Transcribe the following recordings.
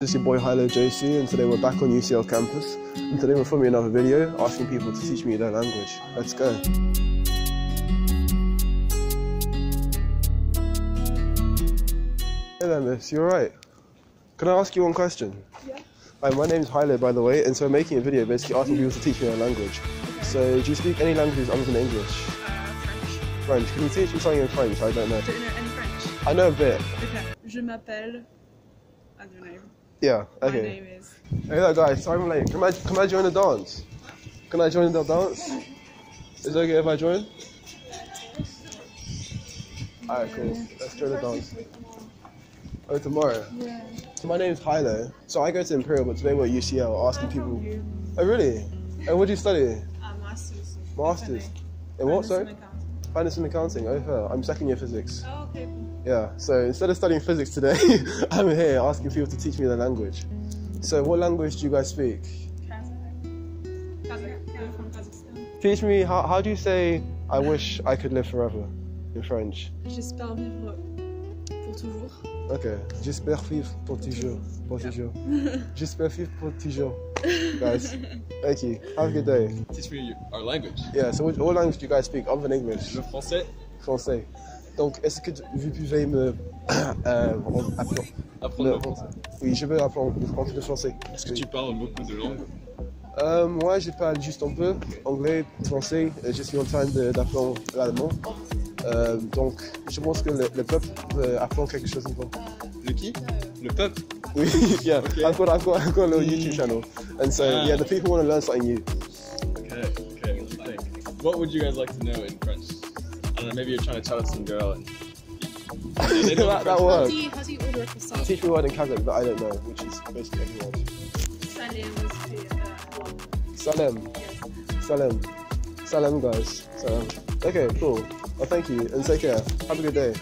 This is your boy Highlow JC and today we're back on UCL campus and today we're filming another video asking people to teach me their language. Let's go. Hey there miss, you alright? Can I ask you one question? Yeah. Hi, my name's Highlow by the way and so I'm making a video basically asking people to teach me their language. So do you speak any languages other than English? Uh, French. French. Can you teach me something in French? I don't know. Do you know any French? I know a bit. Okay. Je m'appelle. I don't know. Yeah, My okay. name is. Hey there guys, sorry I'm late. Can I, can I join the dance? Can I join the dance? Is it okay if I join? Alright, cool. Let's join the dance. Oh, tomorrow. Yeah. So my name's Highlow. So I go to Imperial, but today we're at UCL asking people. You. Oh, really? And what do you study? Uh, masters. Masters. In what, sorry? Finance and accounting. Oh. I'm second year physics. Oh, okay. Yeah, so instead of studying physics today, I'm here asking people to teach me their language. So, what language do you guys speak? Kazakh. Kazakh. I'm from Kazakhstan. Teach me, how, how do you say, I wish I could live forever in French? J'espère vivre pour toujours. Okay. J'espère vivre pour toujours. Pour toujours. J'espère vivre pour toujours. Guys, thank you. Have a good day. Teach me our language. Yeah, so what, what language do you guys speak? Other than English? Le français, Français. Donc, est-ce que vous pouvez me. euh, apprendre- apprendre le- le français. Oui, je veux apprendre le fran- le français. Est-ce que tu parles beaucoup de langues? Euh, moi, je parle juste un peu anglais, français. Je suis en train d'apprendre l'allemand. Euh, donc, je pense que le, le peuple veut apprendre quelque chose encore. Le qui Le peuple Oui, yeah. Okay. I've got I've got I've got a little YouTube channel, and so Ah. yeah, the people want to learn something new. Okay, okay, what do you think? What would you guys like to know in French? I don't know, maybe you're trying to chat with some girl and. They know that, that French How do you, how do you order a croissant? Teach me a word in Kazakh that I don't know, which is basically every word. Salim is uh, one. Salem, Yes. Salem, Salem, guys. Salem. Okay, cool. Well, thank you, and take care. Have a good day.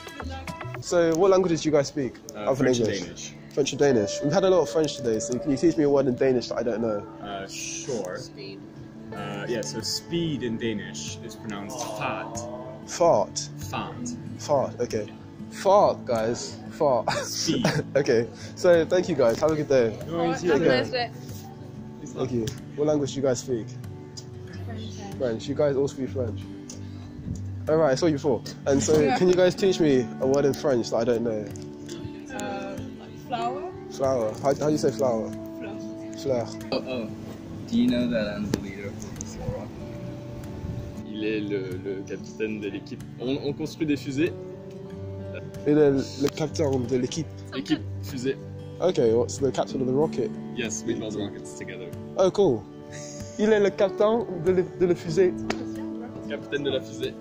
So, what languages do you guys speak? Uh, other than French and English? Danish. French and Danish. We've had a lot of French today, so can you teach me a word in Danish that I don't know? Uh, sure. Speed. Uh, yeah, so speed in Danish is pronounced fart. Fart. Fart. Fart. Okay. Fart, guys. Fart. Speed. okay. So, thank you guys. Have a good day. No worries, Have a yeah. nice Thank you. What language do you guys speak? French. You guys all speak French. Alright, I saw you before. And so, Yeah. can you guys teach me a word in French that I don't know? Uh, flower. Flower. How, how do you say flower? Flower. Fleur. Oh, oh. Do you know that I'm the leader of the UCL Rocket? Il est le, le capitaine de l'équipe. On, on construit des fusées. Il est le capitaine de l'équipe. L'équipe fusée. Okay, what's the captain of the rocket? Yes, we build rockets together. Oh, cool. Il est le capitaine de, de la fusée. Capitaine de la fusée.